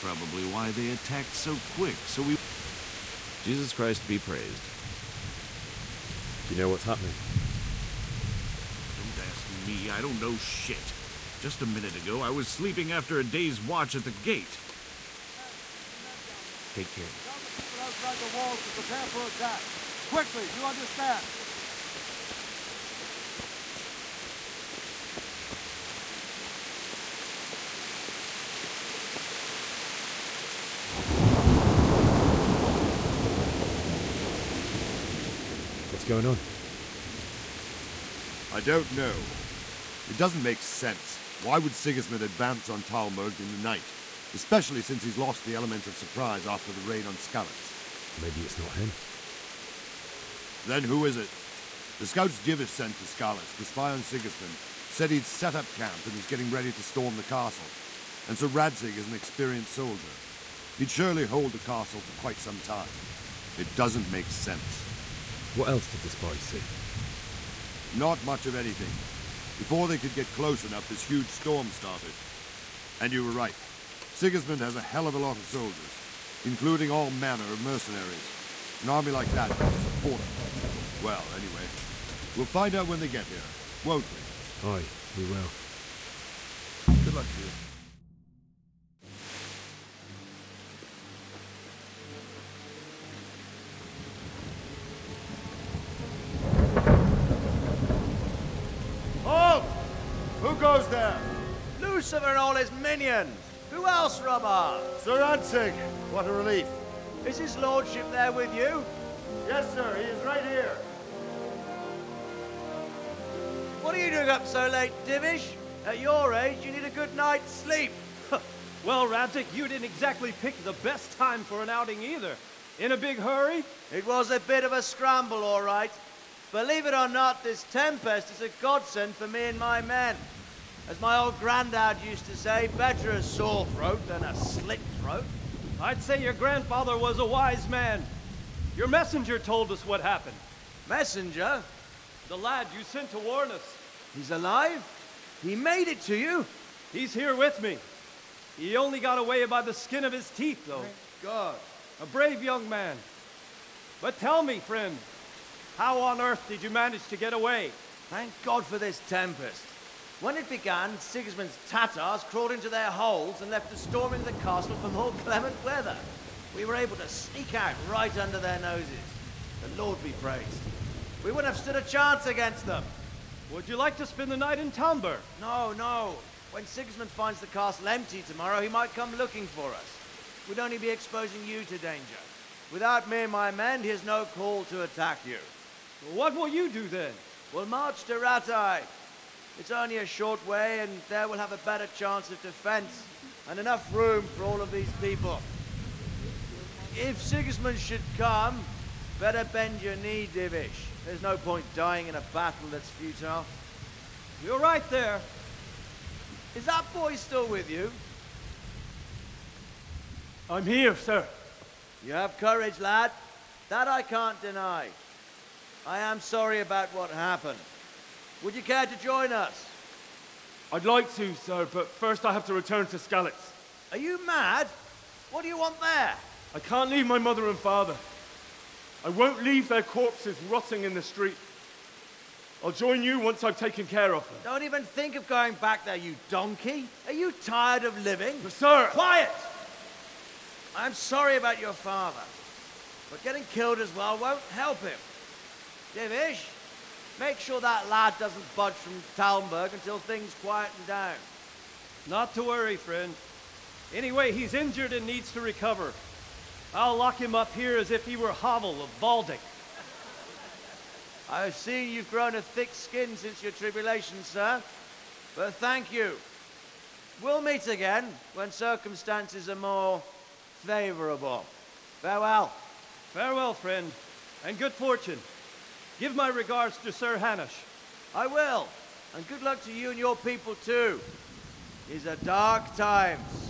probably why they attacked so quick, so we... Jesus Christ be praised. Do you know what's happening? Don't ask me, I don't know shit. Just a minute ago, I was sleeping after a day's watch at the gate. Take care. Tell the people outside the walls to prepare for attack. Quickly, you understand? What's going on? I don't know. It doesn't make sense. Why would Sigismund advance on Talmberg in the night? Especially since he's lost the element of surprise after the raid on Skalitz. Maybe it's not him. Then who is it? The scouts Divish sent to Skalitz to spy on Sigismund said he'd set up camp and was getting ready to storm the castle. And so Radzig is an experienced soldier. He'd surely hold the castle for quite some time. It doesn't make sense. What else did this boy see? Not much of anything. Before they could get close enough, this huge storm started. And you were right. Sigismund has a hell of a lot of soldiers, including all manner of mercenaries. An army like that a fortune. Well, anyway, we'll find out when they get here, won't we? Aye, we will. Good luck to you. Halt! Who goes there? Lucifer and all his minions. Who else, Robard? Sir Ansig. What a relief. Is his lordship there with you? Yes, sir. He is right here. What are you doing up so late, Divish? At your age, you need a good night's sleep. Well, Radzig, you didn't exactly pick the best time for an outing either. In a big hurry? It was a bit of a scramble, all right. Believe it or not, this tempest is a godsend for me and my men. As my old granddad used to say, better a sore throat than a slit throat. I'd say your grandfather was a wise man. Your messenger told us what happened. Messenger? The lad you sent to warn us. He's alive? He made it to you? He's here with me. He only got away by the skin of his teeth, though. God. A brave young man. But tell me, friend, how on earth did you manage to get away? Thank God for this tempest. When it began, Sigismund's Tatars crawled into their holes and left us storming the castle for more clement weather. We were able to sneak out right under their noses. The Lord be praised. We wouldn't have stood a chance against them. Would you like to spend the night in Talmberg? No, no. When Sigismund finds the castle empty tomorrow, he might come looking for us. We'd only be exposing you to danger. Without me and my men, he has no call to attack you. What will you do then? We'll march to Rattay. It's only a short way, and there we'll have a better chance of defense and enough room for all of these people. If Sigismund should come, better bend your knee, Divish. There's no point dying in a battle that's futile. You're right there. Is that boy still with you? I'm here, sir. You have courage, lad. That I can't deny. I am sorry about what happened. Would you care to join us? I'd like to, sir, but first I have to return to Skalitz. Are you mad? What do you want there? I can't leave my mother and father. I won't leave their corpses rotting in the street. I'll join you once I've taken care of them. Don't even think of going back there, you donkey. Are you tired of living? But, sir! Quiet! I'm sorry about your father, but getting killed as well won't help him. Divish, make sure that lad doesn't budge from Talmberg until things quieten down. Not to worry, friend. Anyway, he's injured and needs to recover. I'll lock him up here as if he were Havel of Baldic. I've seen you've grown a thick skin since your tribulation, sir. But thank you. We'll meet again when circumstances are more favorable. Farewell. Farewell, friend, and good fortune. Give my regards to Sir Hanush. I will. And good luck to you and your people, too. These are dark times.